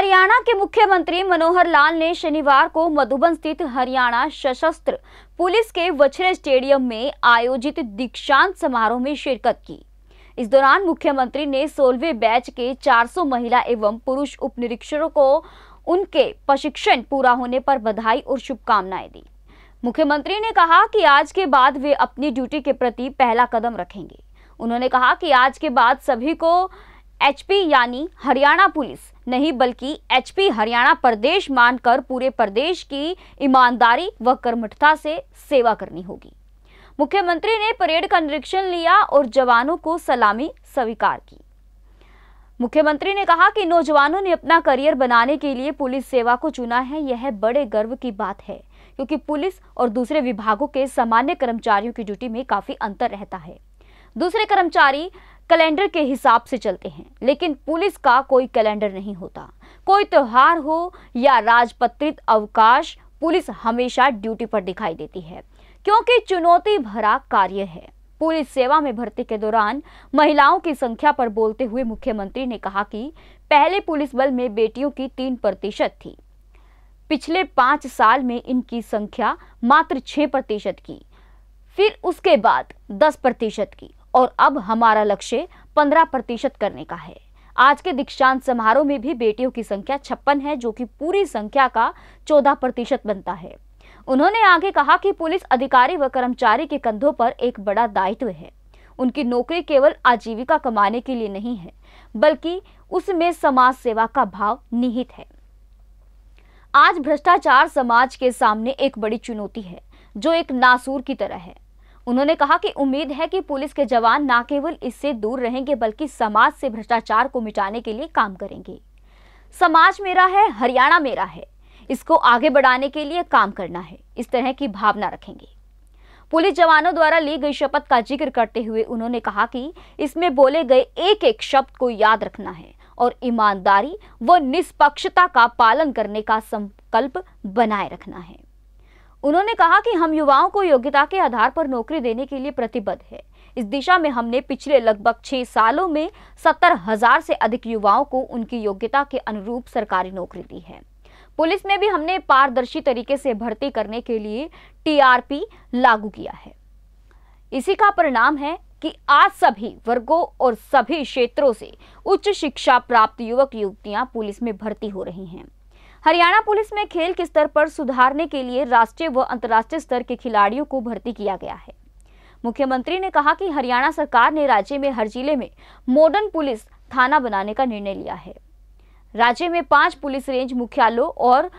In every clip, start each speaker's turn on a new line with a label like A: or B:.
A: हरियाणा के मुख्यमंत्री मनोहर लाल ने शनिवार को मधुबन स्थित हरियाणा सशस्त्र पुलिस के वछरे स्टेडियम में आयोजित दीक्षांत समारोह में शिरकत की। इस दौरान मुख्यमंत्री ने सोलहवें बैच के 400 महिला एवं पुरुष उप को उनके प्रशिक्षण पूरा होने पर बधाई और शुभकामनाएँ दी। मुख्यमंत्री ने कहा कि आज के बाद वे अपनी ड्यूटी के प्रति पहला कदम रखेंगे। उन्होंने कहा कि आज के बाद सभी को एचपी यानी हरियाणा पुलिस, नहीं बल्कि एचपी हरियाणा प्रदेश मानकर पूरे प्रदेश की ईमानदारी व कर्मठता से सेवा करनी होगी। मुख्यमंत्री ने परेड का निरीक्षण लिया और जवानों को सलामी स्वीकार की। मुख्यमंत्री ने कहा कि नौजवानों ने अपना करियर बनाने के लिए पुलिस सेवा को चुना है, यह बड़े गर्व की बात है, क्योंकि पुलिस और दूसरे विभागों के सामान्य कर्मचारियों की ड्यूटी में काफ़ी अंतर रहता है। दूसरे कर्मचारी कैलेंडर के हिसाब से चलते हैं, लेकिन पुलिस का कोई कैलेंडर नहीं होता। कोई त्योहार हो या राजपत्रित अवकाश, पुलिस हमेशा ड्यूटी पर दिखाई देती है, क्योंकि चुनौती भरा कार्य है। पुलिस सेवा में भर्ती के दौरान महिलाओं की संख्या पर बोलते हुए मुख्यमंत्री ने कहा कि पहले पुलिस बल में बेटियों की तीन प्रतिशत थी। पिछले पाँच साल में इनकी संख्या मात्र छह प्रतिशत की, फिर उसके बाद दस प्रतिशत की। और अब हमारा लक्ष्य पंद्रह प्रतिशत करने का है। आज के दीक्षांत समारोह में भी बेटियों की संख्या छप्पन है, जो कि पूरी संख्या का चौदह प्रतिशत बनता है। उन्होंने आगे कहा कि पुलिस अधिकारी व कर्मचारी के कंधों पर एक बड़ा दायित्व है। उनकी नौकरी केवल आजीविका कमाने के लिए नहीं है, बल्कि उसमें समाज सेवा का भाव निहित है। आज भ्रष्टाचार समाज के सामने एक बड़ी चुनौती है, जो एक नासूर की तरह है। उन्होंने कहा कि उम्मीद है कि पुलिस के जवान न केवल इससे दूर रहेंगे, बल्कि समाज से भ्रष्टाचार को मिटाने के लिए काम करेंगे। समाज मेरा है, हरियाणा मेरा है। इसको आगे बढ़ाने के लिए काम करना है। इस तरह की भावना रखेंगे। पुलिस जवानों द्वारा ली गई शपथ का ज़िक्र करते हुए उन्होंने कहा कि इसमें बोले गए एक एक शब्द को याद रखना है और ईमानदारी व निष्पक्षता का पालन करने का संकल्प बनाए रखना है। उन्होंने कहा कि हम युवाओं को योग्यता के आधार पर नौकरी देने के लिए प्रतिबद्ध है। इस दिशा में हमने पिछले लगभग छह सालों में सत्तर हज़ार से अधिक युवाओं को उनकी योग्यता के अनुरूप सरकारी नौकरी दी है। पुलिस में भी हमने पारदर्शी तरीके से भर्ती करने के लिए टीआरपी लागू किया है। इसी का परिणाम है कि आज सभी वर्गों और सभी क्षेत्रों से उच्च शिक्षा प्राप्त युवक युवतियाँ पुलिस में भर्ती हो रही हैं। हरियाणा पुलिस में खेल के स्तर पर सुधारने के लिए राष्ट्रीय व अंतर्राष्ट्रीय स्तर के खिलाड़ियों को भर्ती किया गया है। मुख्यमंत्री ने कहा कि हरियाणा सरकार ने राज्य में हर ज़िले में मॉडर्न पुलिस थाना बनाने का निर्णय लिया है। राज्य में पाँच पुलिस रेंज मुख्यालयों और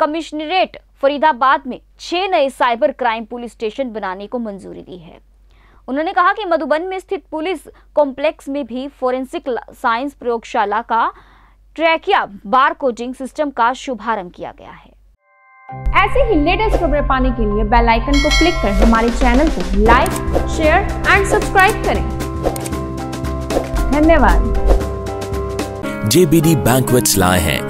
A: कमिश्नरेट फरीदाबाद में छह नए साइबर क्राइम पुलिस स्टेशन बनाने को मंजूरी दी है। उन्होंने कहा कि मधुबन में स्थित पुलिस कॉम्प्लेक्स में भी फोरेंसिक साइंस प्रयोगशाला का ट्रैकिया बार कोचिंग सिस्टम का शुभारंभ किया गया है।
B: ऐसे ही लेटेस्ट खबरें पाने के लिए बेल आइकन को क्लिक कर हमारे चैनल को लाइक, शेयर एंड सब्सक्राइब करें। धन्यवाद।
C: जेबीडी बैंकवेट्स लाए हैं।